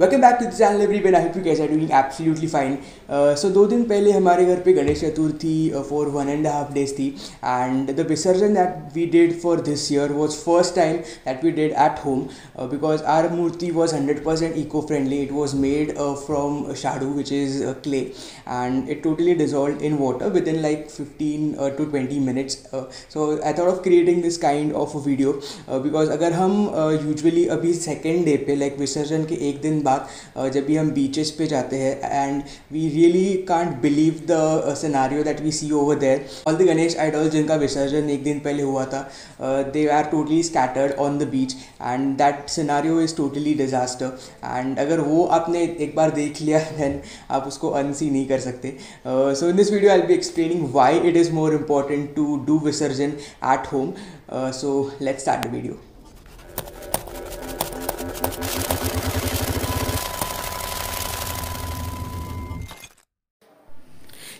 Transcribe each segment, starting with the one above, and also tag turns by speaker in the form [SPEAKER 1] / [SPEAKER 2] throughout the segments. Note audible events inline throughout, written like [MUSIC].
[SPEAKER 1] Welcome back to the channel everyone I hope you guys are doing absolutely so दो दिन पहले हमारे घर पे Ganesh Chaturthi for one and half days थी. And the visarjan that we did for this year was first time that we did at home because our murti was hundred percent eco friendly it was made from shadu which is clay and it totally dissolve in water within like fifteen to twenty minutes so I thought of creating this kind of video because अगर हम usually uh, अभी second day पे like विसर्जन के एक दिन बाद जब भी हम बीचेस पे जाते हैं and we really can't believe the scenario that we see over there all the Ganesh idol जिनका विसर्जन एक दिन पहले हुआ था they are totally scattered on the beach and that scenario is totally disaster and अगर वो आपने एक बार देख लिया [LAUGHS] दैन आप उसको अनसी नहीं कर सकते। So in this video I be explaining why it is more important to do visarjan at home so let's start the video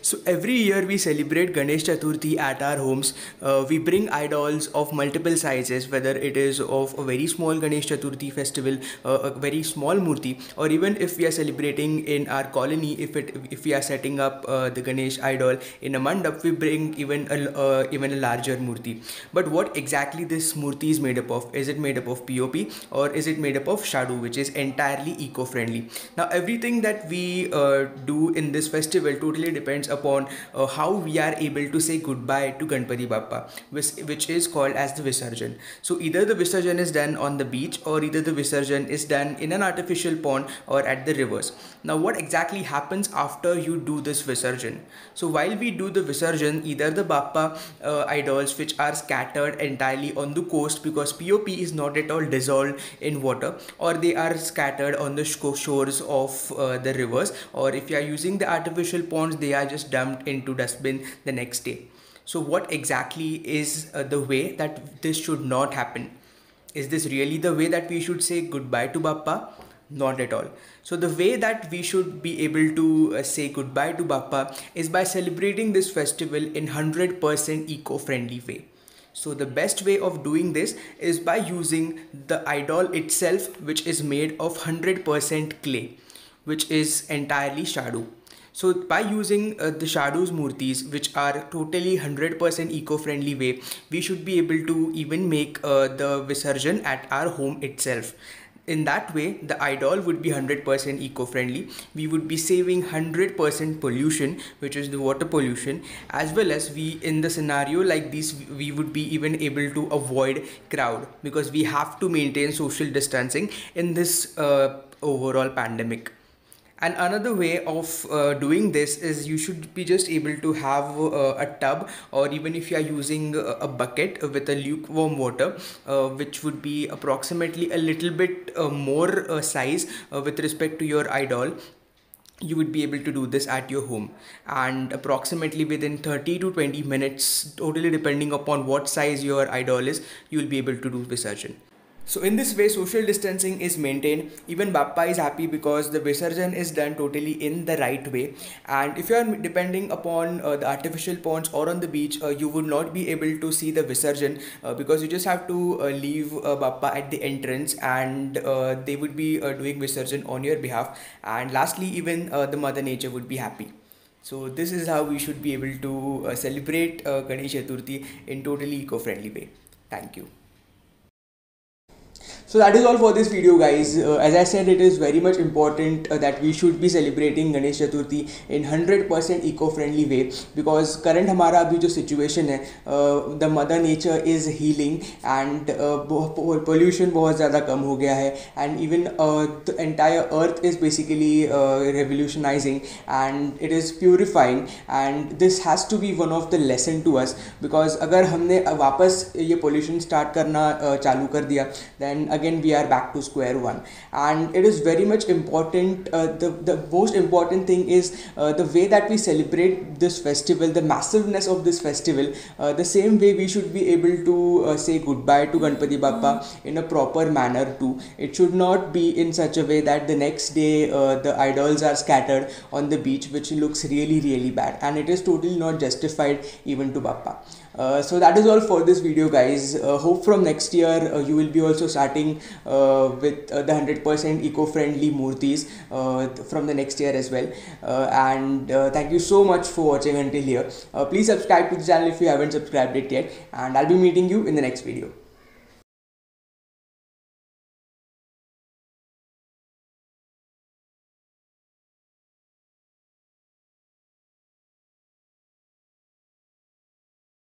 [SPEAKER 1] So every year we celebrate Ganesh Chaturthi at our homes. Uh, we bring idols of multiple sizes, whether it is of a very small Ganesh Chaturthi festival, uh, a very small murti, or even if we are celebrating in our colony, if it if we are setting up uh, the Ganesh idol in a mandap, we bring even a uh, even a larger murti. But what exactly this murti is made up of? Is it made up of POP or is it made up of shadu, which is entirely eco-friendly? Now everything that we uh, do in this festival totally depends upon uh, how we are able to say goodbye to Ganpati Bappa, which, which is called as the Visarjan. So either the Visarjan is done on the beach or either the Visarjan is done in an artificial pond or at the rivers. Now what exactly happens after you do this Visarjan? So while we do the Visarjan, either the Bappa uh, idols which are scattered entirely on the coast because POP is not at all dissolved in water or they are scattered on the shores of uh, the rivers or if you are using the artificial ponds they are just dumped into dustbin the next day. So what exactly is uh, the way that this should not happen? Is this really the way that we should say goodbye to bappa? Not at all. So the way that we should be able to uh, say goodbye to bappa is by celebrating this festival in 100% eco-friendly way. So the best way of doing this is by using the idol itself which is made of 100% clay which is entirely shadu so by using uh, the shadus murtis, which are totally 100% eco-friendly way, we should be able to even make uh, the Visarjan at our home itself. In that way, the idol would be 100% eco-friendly. We would be saving 100% pollution, which is the water pollution, as well as we, in the scenario like this, we would be even able to avoid crowd because we have to maintain social distancing in this uh, overall pandemic and another way of uh, doing this is you should be just able to have uh, a tub or even if you are using a bucket with a lukewarm water uh, which would be approximately a little bit uh, more uh, size uh, with respect to your idol you would be able to do this at your home. And approximately within 30 to 20 minutes totally depending upon what size your idol is you will be able to do visarjan so in this way, social distancing is maintained. Even Bappa is happy because the Visarjan is done totally in the right way. And if you are depending upon uh, the artificial ponds or on the beach, uh, you would not be able to see the Visarjan uh, because you just have to uh, leave uh, Bappa at the entrance and uh, they would be doing Visarjan on your behalf. And lastly, even the Mother Nature would be happy. So this is how we should be able to celebrate Ganesh Chaturthi in totally eco-friendly way. Thank you So that is all for this video guys. Uh, as I said it is very much important uh, that we should be celebrating Ganesh Chaturthi in 100% eco-friendly way because current हमारा अभी जो situation है uh, the mother nature is healing and uh, pollution बहुत ज़्यादा कम हो गया है and even uh, the entire earth is basically uh, revolutionizing and it is purifying and this has to be one of the lesson to us because अगर हमने वापस ये pollution start करना uh, चालू कर दिया then again we are back to square one. And it is very much important uh, the the most important thing is uh, the way that we celebrate this festival the massiveness of this festival uh, the same way we should be able to uh, say goodbye to ganpati bappa in a proper manner too. It should not be in such a way that the next day uh, the idols are scattered on the beach which looks really really bad. And it is totally not justified even to bappa. Uh, so that is all for this video guys. Hope from next year you will be also starting uh, with uh, the 100% eco-friendly murtis uh, from the next year as well. And thank you so much for watching until here. Please subscribe to the channel if you haven't subscribed it yet and i'll be meeting you in the next video